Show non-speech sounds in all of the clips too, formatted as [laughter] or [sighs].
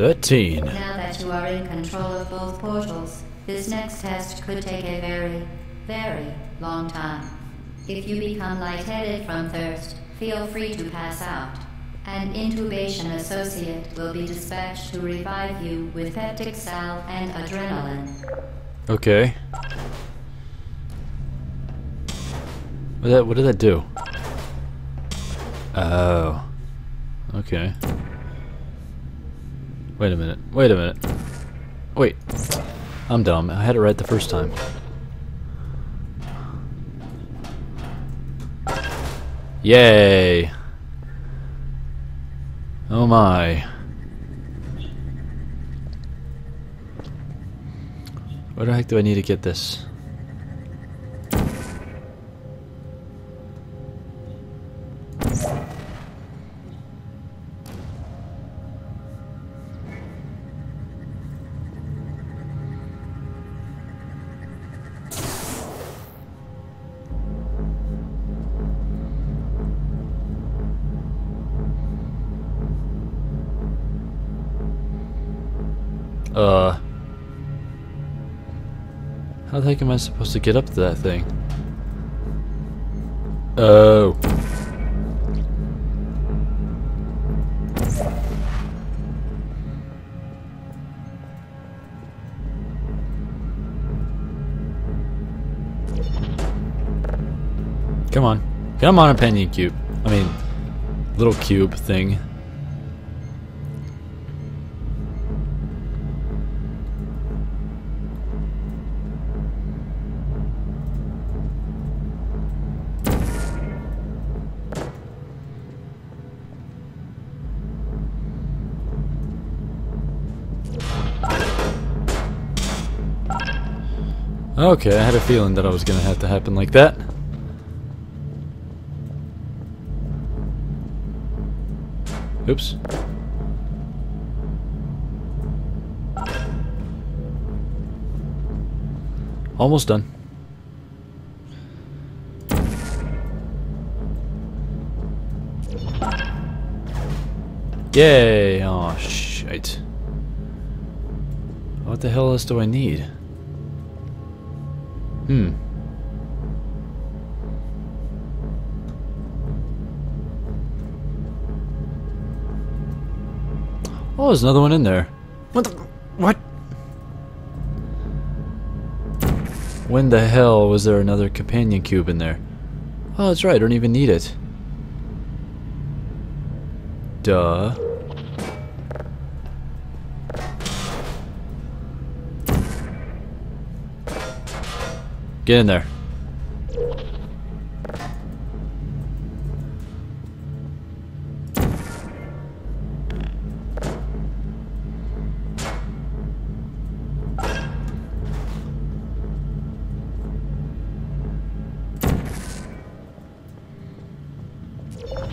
13. Now that you are in control of both portals, this next test could take a very, very long time. If you become lightheaded from thirst, feel free to pass out. An intubation associate will be dispatched to revive you with peptic salve and adrenaline. Okay. What did that, what did that do? Oh. Okay. Wait a minute. Wait a minute. Wait. I'm dumb. I had it right the first time. Yay! Oh my. Where the heck do I need to get this? Heck am I supposed to get up to that thing? Oh. Come on. Come on, a penny cube. I mean, little cube thing. Okay, I had a feeling that I was gonna have to happen like that. Oops. Almost done. Yay! Oh, shit. What the hell else do I need? Hmm. Oh, there's another one in there. What the... What? When the hell was there another companion cube in there? Oh, that's right, I don't even need it. Duh. Get in there.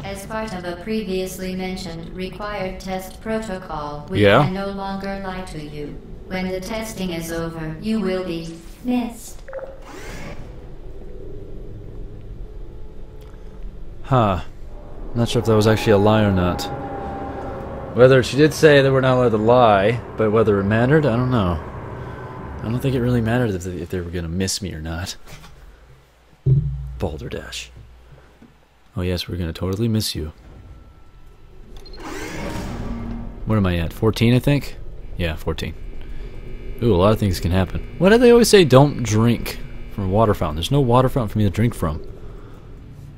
As part of a previously mentioned required test protocol, we Yeah? can no longer lie to you. When the testing is over, you will be missed. Huh. Not sure if that was actually a lie or not. Whether she did say that we're not allowed to lie, but whether it mattered, I don't know. I don't think it really mattered if they, if they were gonna miss me or not. Balderdash. Oh yes, we're gonna totally miss you. What am I at? 14, I think? Yeah, 14. Ooh, a lot of things can happen. Why do they always say don't drink from a water fountain? There's no water fountain for me to drink from.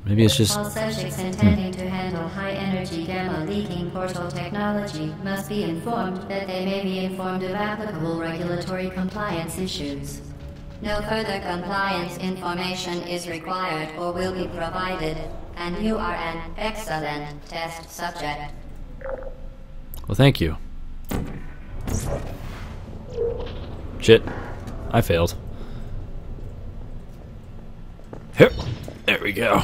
Maybe it's just... All subjects intending to handle high-energy gamma leaking portal technology must be informed that they may be informed of applicable regulatory compliance issues. No further compliance information is required or will be provided, and you are an excellent test subject. Well, thank you. Shit. I failed. Here. There we go.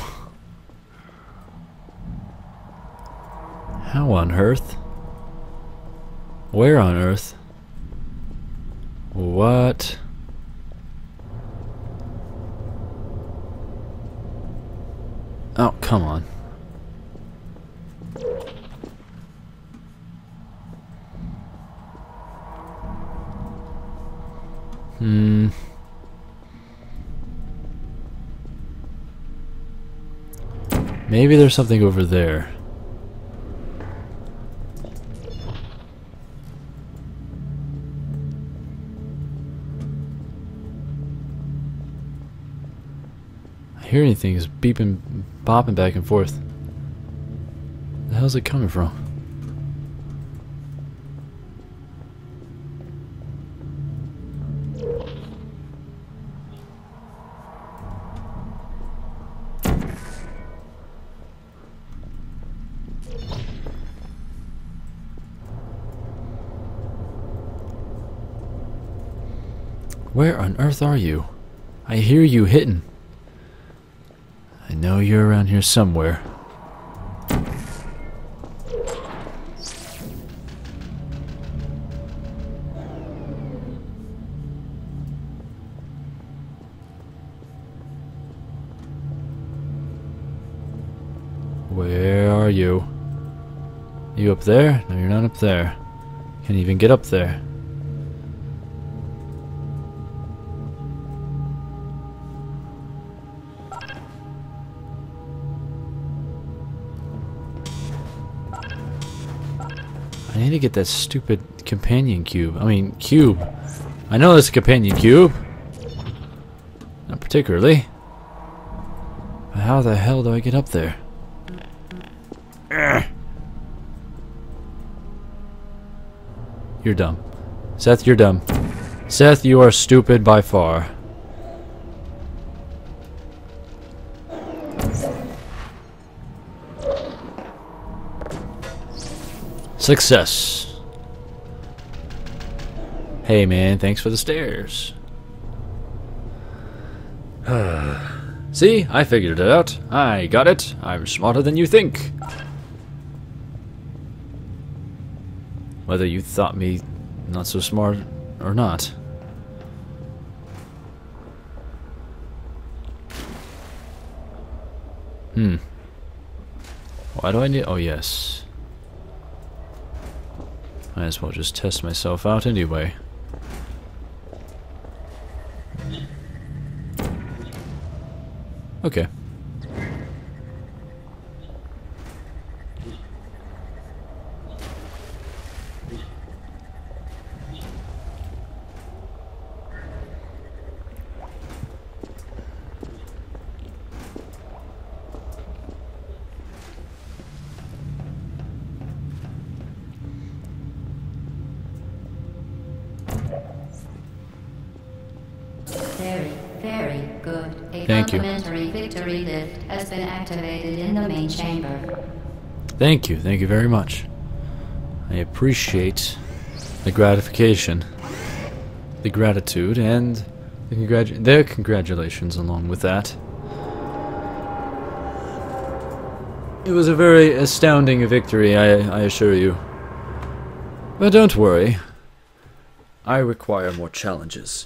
How on earth? Where on earth? What? Oh, come on. Hmm. Maybe there's something over there. Hear anything is beeping, popping back and forth. The hell's it coming from? Where on earth are you? I hear you hitting. I know you're around here somewhere. Where are you? You up there? No, you're not up there. Can't even get up there. Need to get that stupid companion cube. I mean, cube. I know it's a companion cube. Not particularly. But how the hell do I get up there? Ugh. You're dumb. Seth, you're dumb. Seth, you are stupid by far. Success. Hey man, thanks for the stairs. [sighs] See, I figured it out. I got it. I'm smarter than you think. Whether you thought me not so smart or not. Hmm. Why do I need... Oh, yes. Might as well just test myself out anyway. Okay. Very, very good. A Thank you. victory lift has been activated in the main chamber. Thank you, thank you very much. I appreciate the gratification, the gratitude, and the, congratu- the congratulations along with that. It was a very astounding victory, I, I assure you. But don't worry, I require more challenges.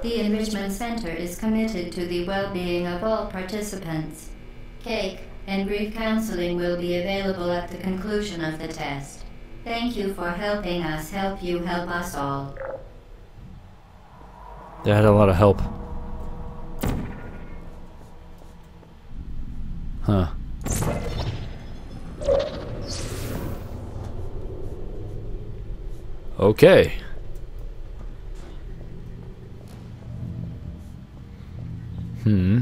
The Enrichment Center is committed to the well-being of all participants. Cake and brief counseling will be available at the conclusion of the test. Thank you for helping us help you help us all. They had a lot of help. Huh. Okay. Hmm.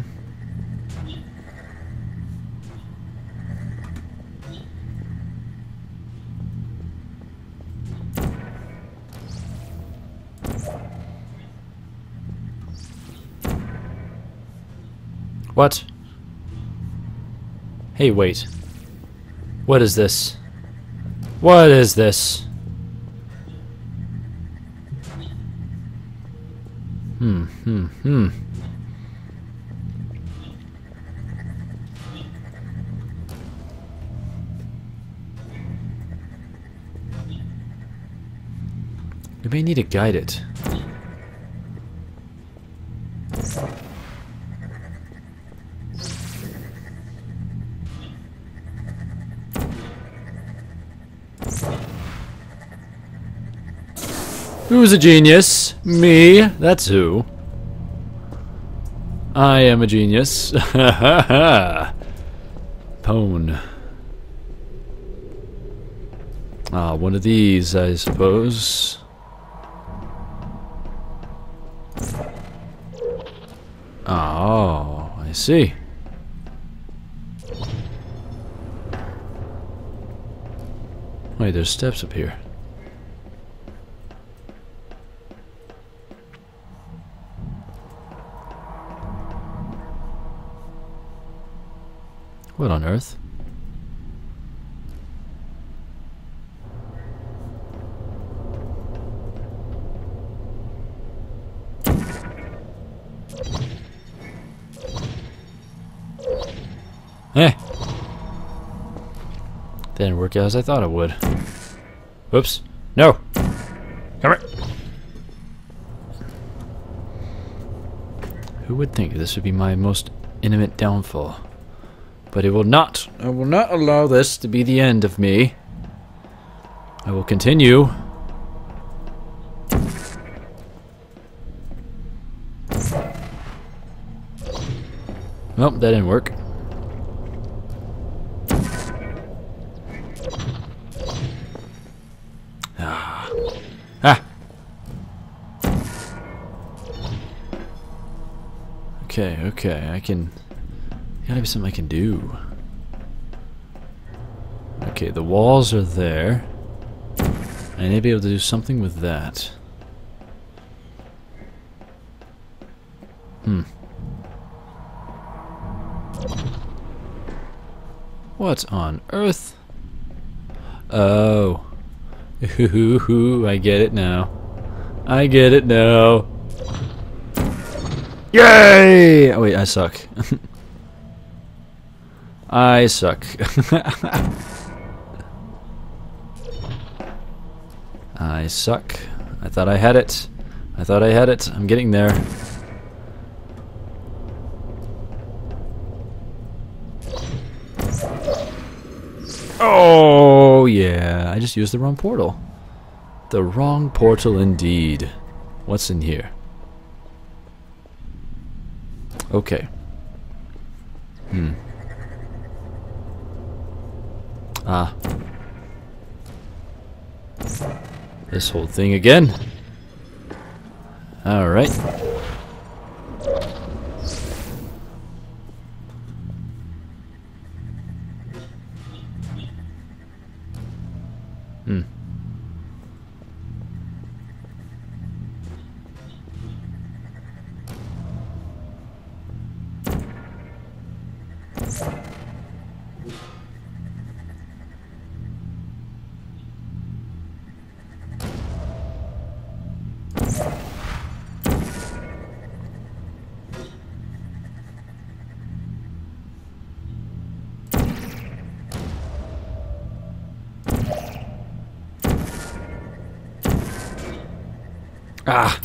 What? Hey, wait. What is this? What is this? Hmm, hmm, hmm. We may need to guide it. Who's a genius? Me. That's who. I am a genius. [laughs] Pone. Ah, one of these, I suppose. Oh, I see. Wait, there's steps up here. What on earth? Didn't work out as I thought it would. Whoops. No! Come here! Who would think this would be my most intimate downfall? But it will not. I will not allow this to be the end of me. I will continue. Well, that didn't work. Ah. Ah. Okay, okay, I can. Gotta be something I can do. Okay, the walls are there. I need to be able to do something with that. Hmm. What on earth? Oh. Ooh, [laughs] I get it now. I get it now. Yay! Oh wait, I suck. [laughs] I suck. [laughs] I suck. I thought I had it. I thought I had it. I'm getting there. Oh, yeah. I just used the wrong portal. The wrong portal indeed. What's in here? Okay. Hmm. Ah. This whole thing again. Alright. Hmm. Ah.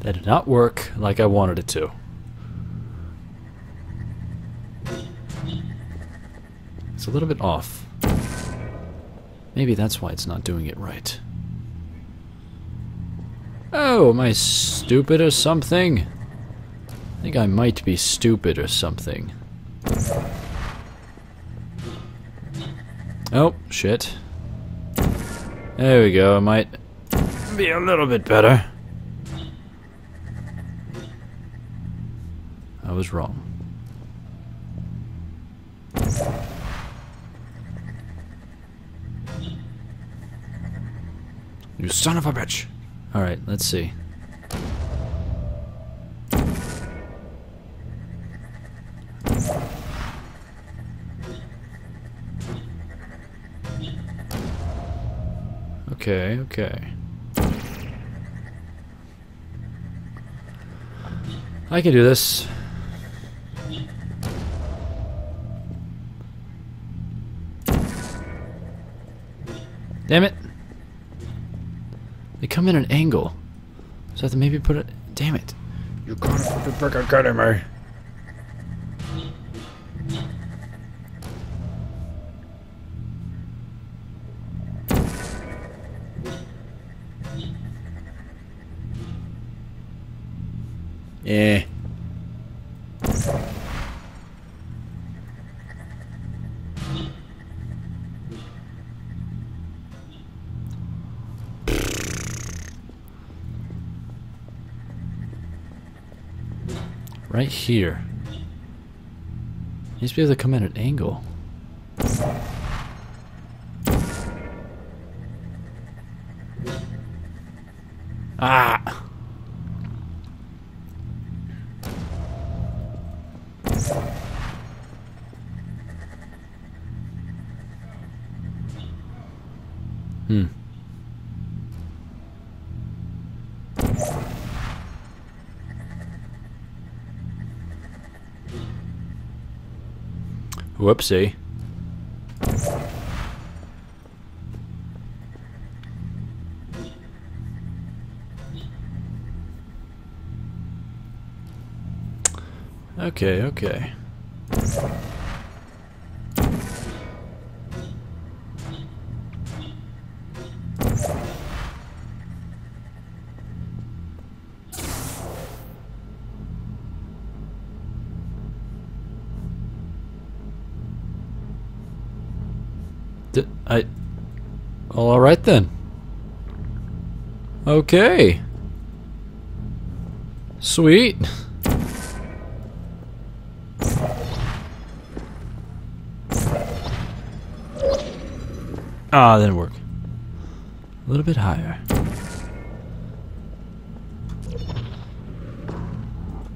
That did not work like I wanted it to. It's a little bit off. Maybe that's why it's not doing it right. Oh, am I stupid or something? I think I might be stupid or something. Oh, shit. There we go, I might be a little bit better. I was wrong. You son of a bitch! Alright, let's see. Okay, okay. I can do this. Damn it! They come in an angle. So I have to maybe put it Damn it. You're gonna fucking freaking kidding me. Right here. Needs to be able to come at an angle. Ah! Hmm. Whoopsie. Okay, okay. Right then. Okay. Sweet. Ah, didn't work. A little bit higher.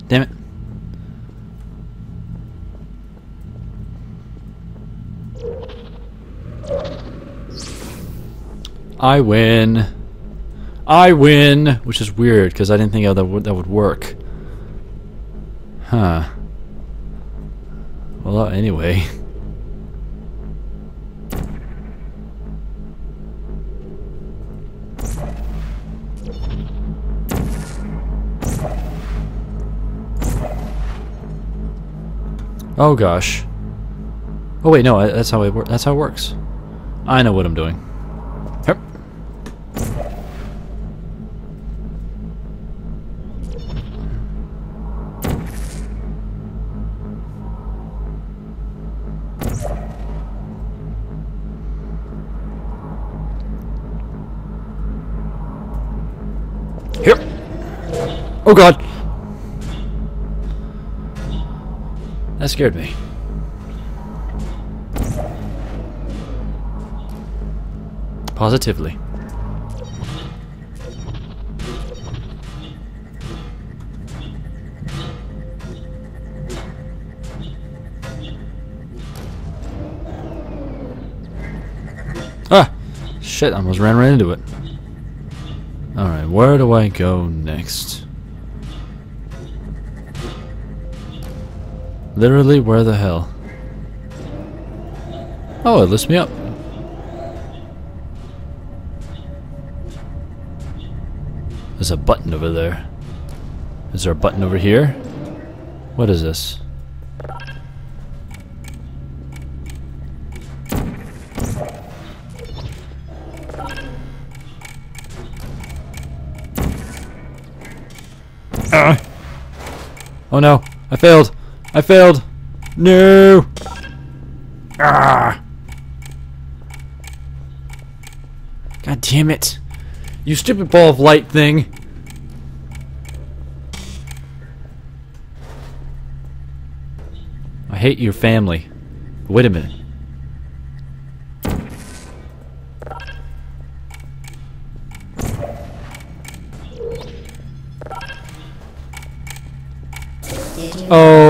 Damn it. I win. I win, which is weird because I didn't think that would that would work. Huh. Well, uh, anyway. Oh gosh. Oh wait, no, that's how it that's how it works. I know what I'm doing. Oh god. That scared me. Positively. Ah! Shit, I almost ran right into it. Alright, where do I go next? Literally, where the hell? Oh, it lifts me up. There's a button over there. Is there a button over here? What is this? Ah. Oh no, I failed. I failed. No. Ah. God damn it. You stupid ball of light thing. I hate your family. Wait a minute. Oh.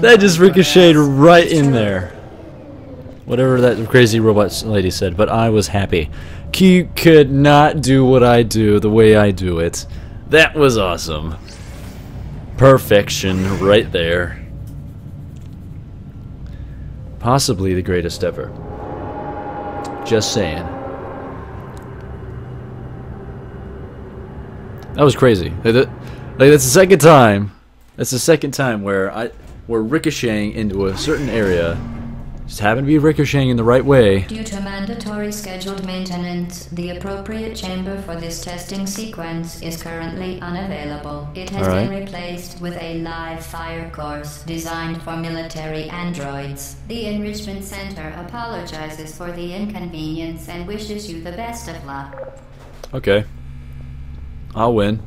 that just ricocheted right in there. Whatever that crazy robot lady said, but I was happy. He could not do what I do the way I do it. That was awesome. Perfection right there. Possibly the greatest ever. Just saying. That was crazy. Like, that's the second time that's the second time where I we're ricocheting into a certain area. Just happen to be ricocheting in the right way. Due to mandatory scheduled maintenance, the appropriate chamber for this testing sequence is currently unavailable. It has Alright. been replaced with a live fire course designed for military androids. The Enrichment Center apologizes for the inconvenience and wishes you the best of luck. Okay. I'll win.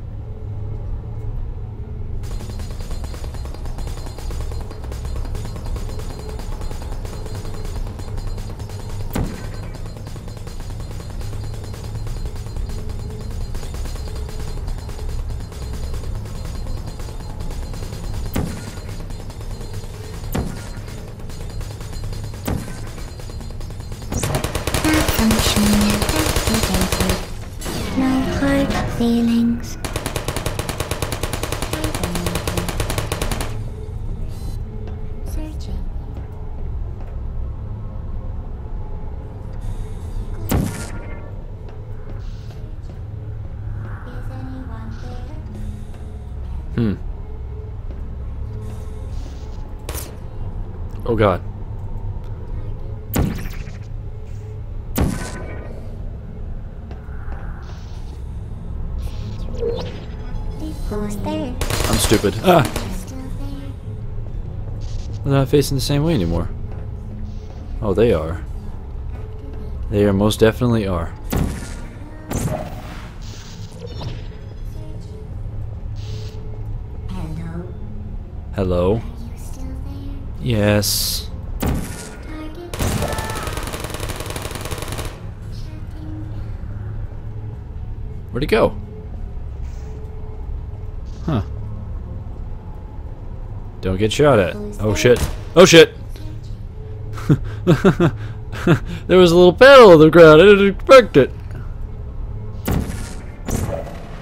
Oh god. I'm stupid. Ah! They're not facing the same way anymore. Oh, they are. They are most definitely are. Hello. Hello? Yes. Where'd he go? Huh. Don't get shot at. Oh shit. Oh shit! [laughs] there was a little panel on the ground. I didn't expect it.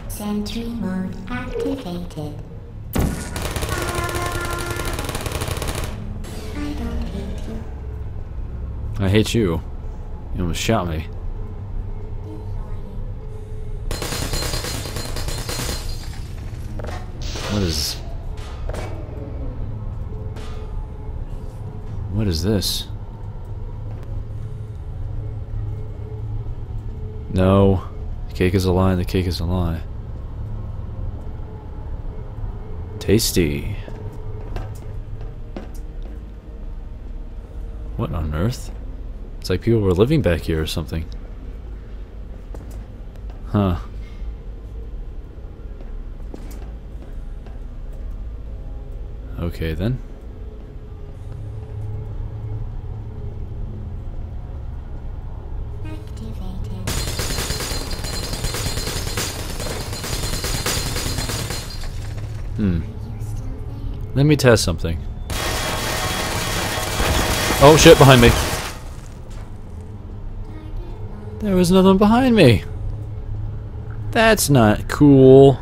Sentry mode activated. I hate you. You almost shot me. What is... What is this? No. The cake is a lie, the cake is a lie. Tasty. What on earth? It's like people were living back here or something. Huh. Okay then. Hmm. Let me test something. Oh shit, behind me. There was nothing behind me. That's not cool.